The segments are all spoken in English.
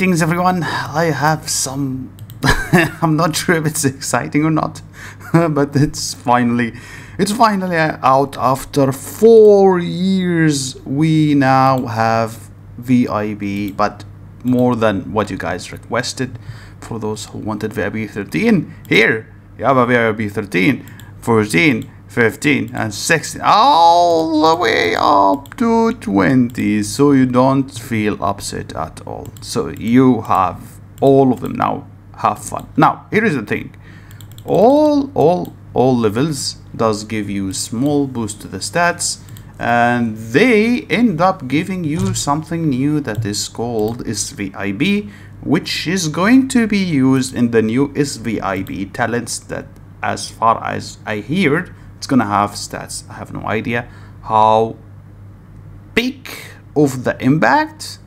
Greetings everyone, I have some, I'm not sure if it's exciting or not, but it's finally, it's finally out after four years, we now have VIP, but more than what you guys requested, for those who wanted VIP 13, here, you have a VIP 13, 14, 15 and 16 all the way up to 20 so you don't feel upset at all. So you have all of them now. Have fun. Now here is the thing. All all all levels does give you small boost to the stats and they end up giving you something new that is called SVIP which is going to be used in the new SVIP talents that as far as I heard it's gonna have stats. I have no idea how big of the impact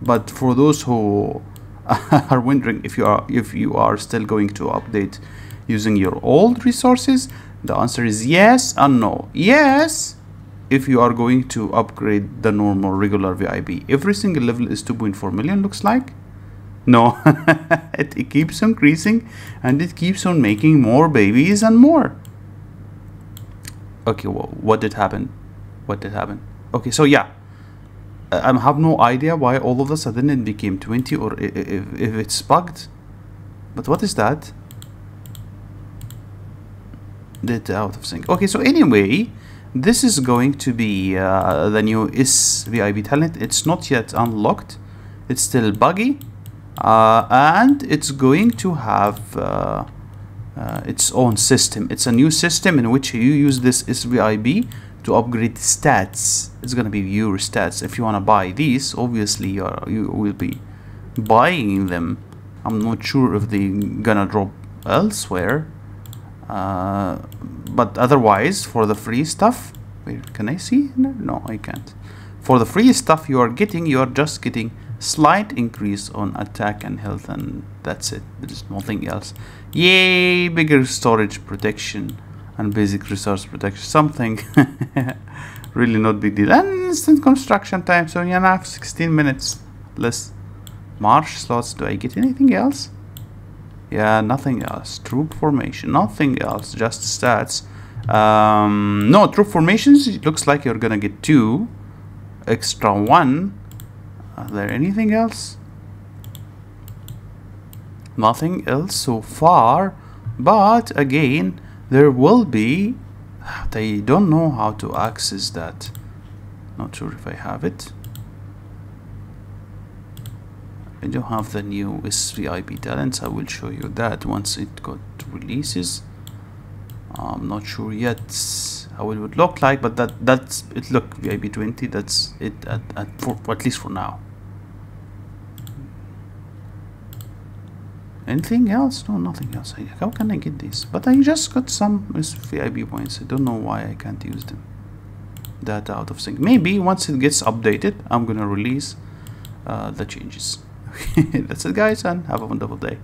but for those who are wondering if you are if you are still going to update using your old resources the answer is yes and no. Yes if you are going to upgrade the normal regular VIP every single level is 2.4 million looks like. No it, it keeps increasing and it keeps on making more babies and more okay well, what did happen? What did happen? Okay so yeah. I have no idea why all of a sudden it became 20 or if, if it's bugged. But what is that? Did out of sync. Okay so anyway this is going to be uh, the new SVIP talent. It's not yet unlocked. It's still buggy. Uh, and it's going to have uh, uh, its own system. It's a new system in which you use this SVIP to upgrade stats. It's gonna be your stats. If you wanna buy these, obviously you, are, you will be buying them. I'm not sure if they gonna drop elsewhere. Uh, but otherwise, for the free stuff, wait, can I see? No, no, I can't. For the free stuff you are getting, you are just getting slight increase on attack and health and that's it. There is nothing else. Yay bigger storage protection and basic resource protection something. Really not big deal. And instant construction time so you have 16 minutes less. March slots do I get anything else? Yeah nothing else. Troop formation nothing else. Just stats. Um, no troop formations looks like you're gonna get two. Extra one are there anything else? Nothing else so far, but again, there will be. They don't know how to access that. Not sure if I have it. I don't have the new SVIP talents. I will show you that once it got releases. I'm not sure yet how it would look like but that that's it look VIP 20 that's it at, at, for, at least for now. Anything else? No nothing else. How can I get this? But I just got some VIP points. I don't know why I can't use them. Data out of sync. Maybe once it gets updated I'm gonna release uh, the changes. That's it guys and have a wonderful day